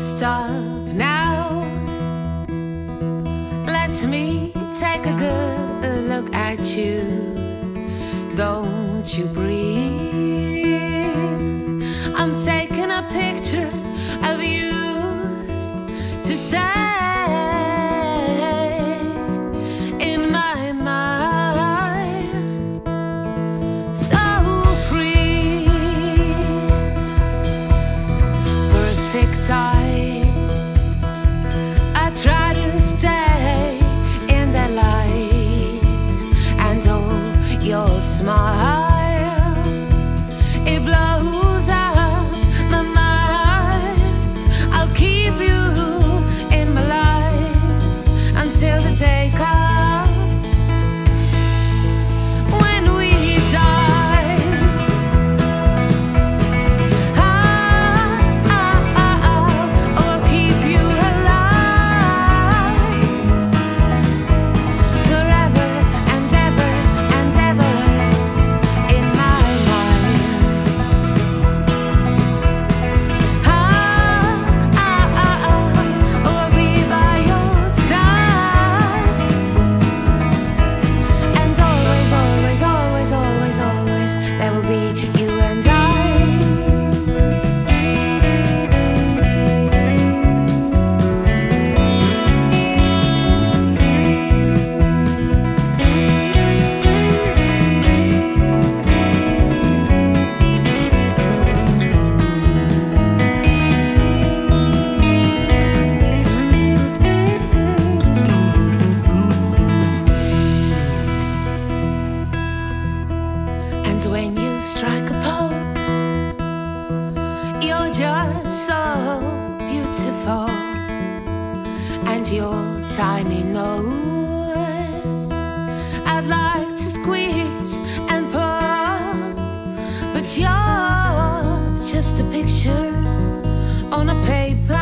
Stop now. Let me take a good look at you. Don't you breathe. I'm taking a picture of you to say. And when you strike a pose, you're just so beautiful. And your tiny nose, I'd like to squeeze and pull. But you're just a picture on a paper.